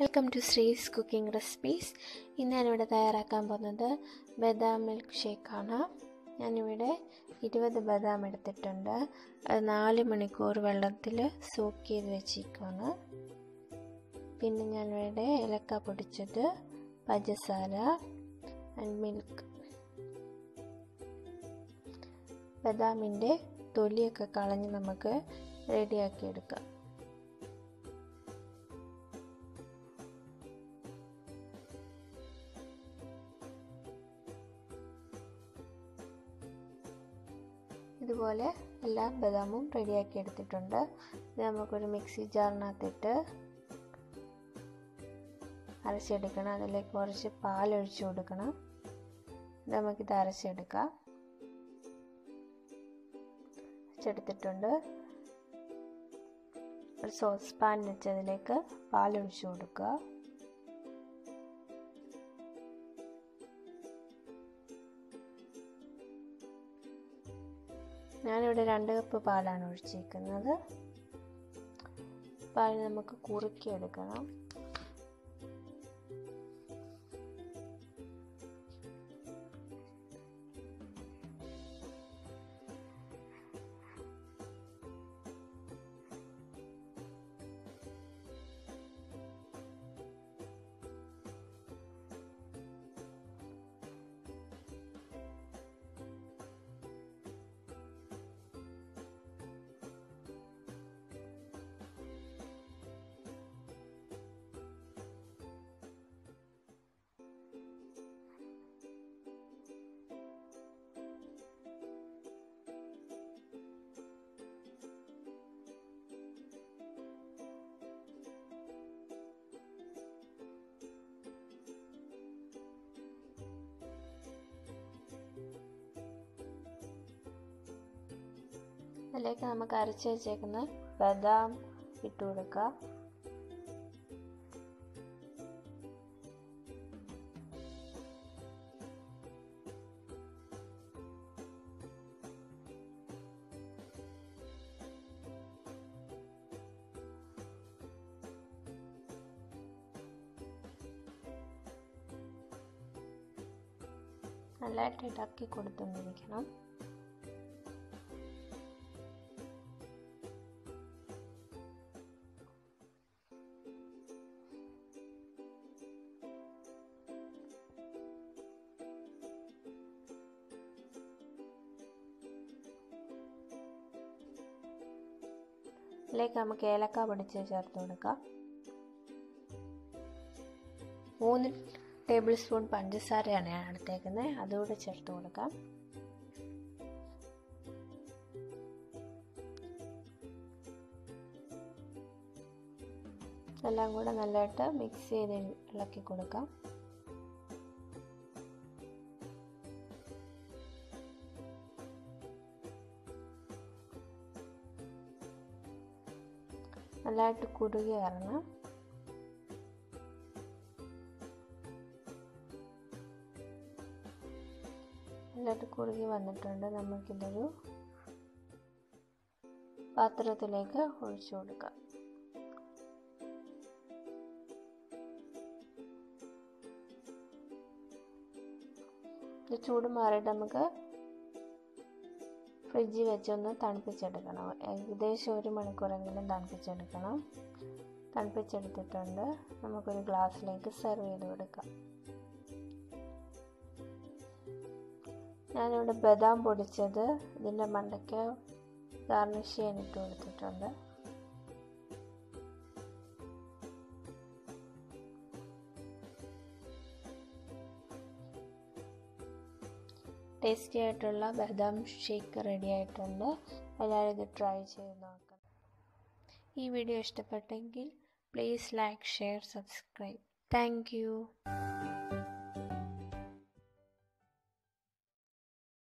Welcome to Sree's cooking recipes ഇന്ന് ഞാനിവിടെ തയ്യാറാക്കാൻ പോകുന്നത് ബദാം മിൽക്ക് ഷേക്കാണ് ഞാനിവിടെ ഇരുപത് ബദാം എടുത്തിട്ടുണ്ട്. അത് നാല് മണിക്കൂർ വെള്ളത്തിൽ സോക്ക് ചെയ്ത് വെച്ചിരിക്കുകയാണ്. പിന്നെ ഞാനിവിടെ ഏലക്ക പൊടിച്ചത് പഞ്ചസാര ആൻഡ് മിൽക്ക് ബദാമിന്റെ തൊലിയൊക്കെ കളഞ്ഞ് നമുക്ക് റെഡിയാക്കി എടുക്കാം. ഇതുപോലെ എല്ലാ ബദാമും റെഡിയാക്കി എടുത്തിട്ടുണ്ട്. ഇത് നമുക്കൊരു മിക്സി ജാറിനകത്തിട്ട് അരച്ചെടുക്കണം. അതിലേക്ക് കുറച്ച് പാലൊഴിച്ചു കൊടുക്കണം. ഇത് നമുക്കിത് അരച്ചെടുക്കാം. അരച്ചെടുത്തിട്ടുണ്ട്. ഒരു സോസ് പാൻ വെച്ച് അതിലേക്ക് പാലൊഴിച്ചു കൊടുക്കുക. ഞാനിവിടെ രണ്ട് കപ്പ് പാലാണ് ഒഴിച്ചിരിക്കുന്നത്. പാൽ നമുക്ക് കുറുക്കി അതിലേക്ക് നമുക്ക് അരച്ച് വെച്ചേക്കുന്ന ബദാം ഇട്ട് കൊടുക്കുക. നല്ലതായിട്ട് ഇളക്കി കൊടുത്തുകൊണ്ടിരിക്കണം. ഇതിലേക്ക് നമുക്ക് ഏലക്ക പൊടിച്ച് ചേർത്ത് കൊടുക്കുക മൂന്ന് ടേബിൾ സ്പൂൺ പഞ്ചസാരയാണ് ഞാൻ എടുത്തേക്കുന്നത്. അതുകൂടെ ചേർത്ത് കൊടുക്കാം. എല്ലാം കൂടെ നല്ലതായിട്ട് മിക്സ് ചെയ്ത് ഇളക്കി കൊടുക്കാം. നല്ലതായിട്ട് കുറുകി നല്ലതായിട്ട് കുറുകി വന്നിട്ടുണ്ട്. നമുക്കിതൊരു പാത്രത്തിലേക്ക് ഒഴിച്ചു കൊടുക്കാം. ഇത് ചൂട് മാറിയിട്ട് നമുക്ക് ഫ്രിഡ്ജിൽ വെച്ചൊന്ന് തണുപ്പിച്ചെടുക്കണം. ഏകദേശം ഒരു മണിക്കൂറെങ്കിലും തണുപ്പിച്ചെടുക്കണം. തണുപ്പിച്ചെടുത്തിട്ടുണ്ട്. നമുക്കൊരു ഗ്ലാസ്സിലേക്ക് സെർവ് ചെയ്ത് കൊടുക്കാം. ഞാനിവിടെ ബദാം പൊടിച്ചത് ഇതിന്റെ മണ്ടയ്ക്ക് ഗാർണിഷ് ചെയ്യാനിട്ട് കൊടുത്തിട്ടുണ്ട്. ടേസ്റ്റി ആയിട്ടുള്ള ബദാം ഷേക്ക് റെഡി ആയിട്ടുണ്ട്. എല്ലാവരും ഇത് ട്രൈ ചെയ്ത് നോക്കണം. ഈ വീഡിയോ ഇഷ്ടപ്പെട്ടെങ്കിൽ please like share subscribe thank